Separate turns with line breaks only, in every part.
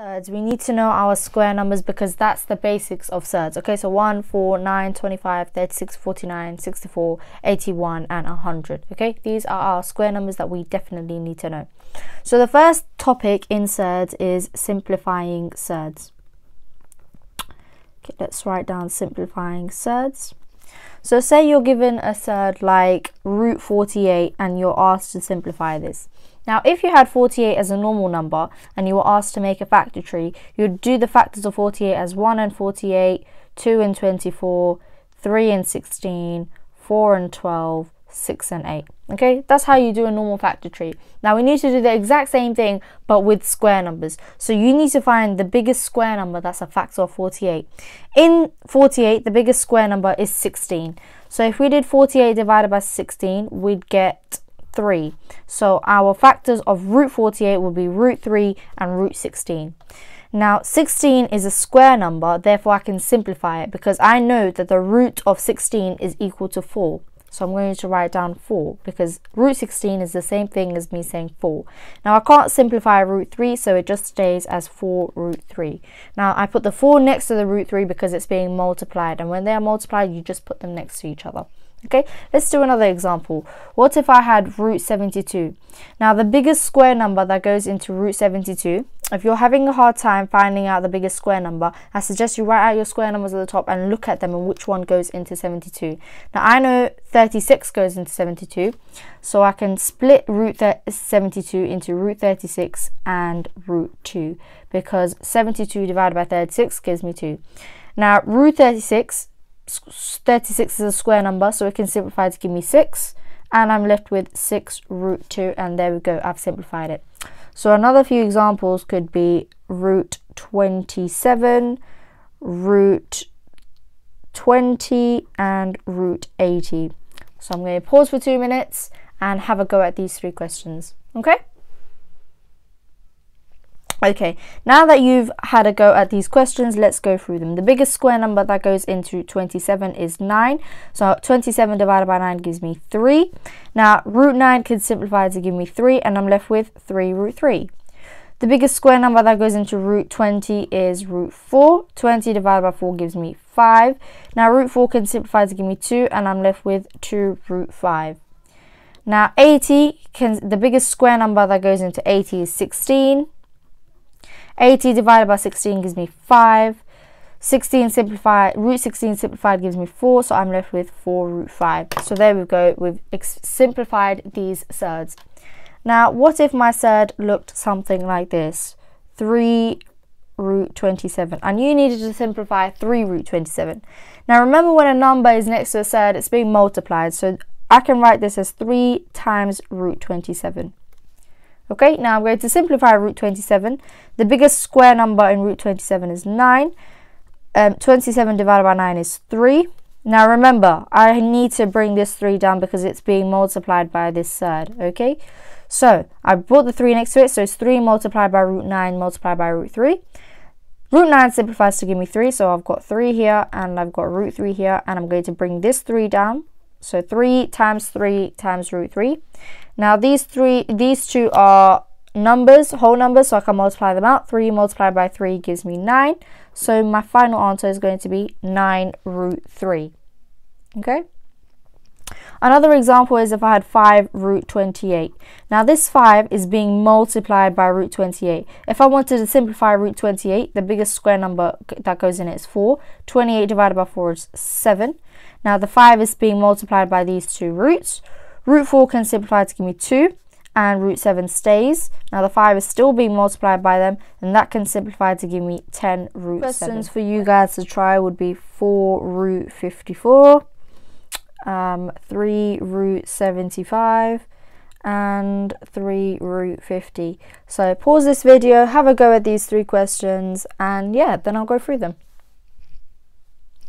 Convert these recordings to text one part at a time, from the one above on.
Surds, we need to know our square numbers because that's the basics of surds. Okay, so 1, 4, 9, 25, 36, 49, 64, 81, and 100. Okay, these are our square numbers that we definitely need to know. So the first topic in surds is simplifying surds. Okay, let's write down simplifying surds. So say you're given a surd like root 48 and you're asked to simplify this. Now, if you had 48 as a normal number and you were asked to make a factor tree, you'd do the factors of 48 as 1 and 48, 2 and 24, 3 and 16, 4 and 12, 6 and 8. Okay, that's how you do a normal factor tree. Now we need to do the exact same thing but with square numbers. So you need to find the biggest square number that's a factor of 48. In 48, the biggest square number is 16. So if we did 48 divided by 16, we'd get 3. So our factors of root 48 will be root 3 and root 16. Now 16 is a square number, therefore I can simplify it because I know that the root of 16 is equal to 4. So I'm going to write down 4 because root 16 is the same thing as me saying 4. Now I can't simplify root 3 so it just stays as 4 root 3. Now I put the 4 next to the root 3 because it's being multiplied and when they are multiplied you just put them next to each other. Okay, let's do another example. What if I had root 72? Now the biggest square number that goes into root 72, if you're having a hard time finding out the biggest square number, I suggest you write out your square numbers at the top and look at them and which one goes into 72. Now I know 36 goes into 72, so I can split root 72 into root 36 and root 2 because 72 divided by 36 gives me 2. Now root 36 36 is a square number, so it can simplify to give me 6. And I'm left with 6 root 2, and there we go, I've simplified it. So another few examples could be root 27, root 20, and root 80. So I'm going to pause for two minutes and have a go at these three questions. Okay? Okay, now that you've had a go at these questions, let's go through them. The biggest square number that goes into 27 is 9. So 27 divided by 9 gives me 3. Now, root 9 can simplify to give me 3, and I'm left with 3 root 3. The biggest square number that goes into root 20 is root 4. 20 divided by 4 gives me 5. Now, root 4 can simplify to give me 2, and I'm left with 2 root 5. Now, 80, can, the biggest square number that goes into 80 is 16. 80 divided by 16 gives me 5. 16 simplified, root 16 simplified gives me 4, so I'm left with 4 root 5. So there we go, we've simplified these surds. Now, what if my surd looked something like this? 3 root 27. And you needed to simplify 3 root 27. Now, remember when a number is next to a surd it's being multiplied. So I can write this as 3 times root 27. Okay, now I'm going to simplify root 27. The biggest square number in root 27 is 9. Um, 27 divided by 9 is 3. Now remember, I need to bring this 3 down because it's being multiplied by this surd, okay? So, I brought the 3 next to it, so it's 3 multiplied by root 9 multiplied by root 3. Root 9 simplifies to give me 3, so I've got 3 here, and I've got root 3 here, and I'm going to bring this 3 down. So 3 times 3 times root 3. Now these three, these two are numbers, whole numbers, so I can multiply them out. 3 multiplied by 3 gives me 9. So my final answer is going to be 9 root 3. Okay? Another example is if I had 5 root 28. Now this 5 is being multiplied by root 28. If I wanted to simplify root 28, the biggest square number that goes in it is 4. 28 divided by 4 is 7. Now the 5 is being multiplied by these two roots. Root 4 can simplify to give me 2 and root 7 stays. Now the 5 is still being multiplied by them and that can simplify to give me 10 root Questions 7. for you guys to try would be 4 root 54, um, 3 root 75 and 3 root 50. So pause this video, have a go at these three questions and yeah, then I'll go through them.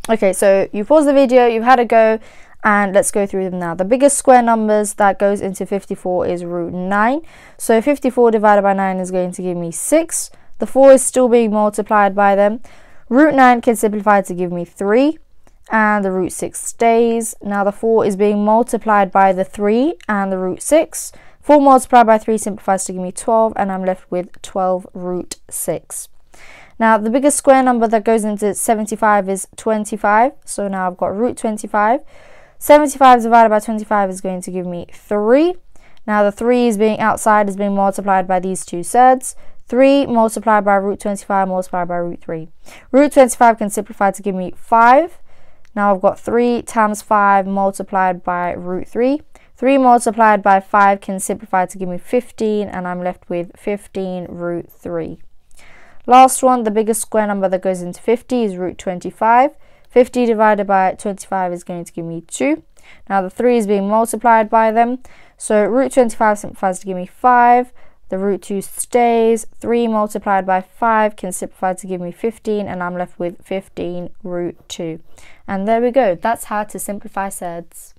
Okay, so you pause the video, you've had a go and let's go through them now. The biggest square numbers that goes into 54 is root 9. So 54 divided by 9 is going to give me 6. The 4 is still being multiplied by them. Root 9 can simplify to give me 3 and the root 6 stays. Now the 4 is being multiplied by the 3 and the root 6. 4 multiplied by 3 simplifies to give me 12 and I'm left with 12 root 6. Now, the biggest square number that goes into 75 is 25. So now I've got root 25. 75 divided by 25 is going to give me 3. Now, the 3 is being outside is being multiplied by these two surds. 3 multiplied by root 25 multiplied by root 3. Root 25 can simplify to give me 5. Now I've got 3 times 5 multiplied by root 3. 3 multiplied by 5 can simplify to give me 15 and I'm left with 15 root 3. Last one, the biggest square number that goes into 50 is root 25. 50 divided by 25 is going to give me 2. Now the 3 is being multiplied by them. So root 25 simplifies to give me 5. The root 2 stays. 3 multiplied by 5 can simplify to give me 15 and I'm left with 15 root 2. And there we go. That's how to simplify surds.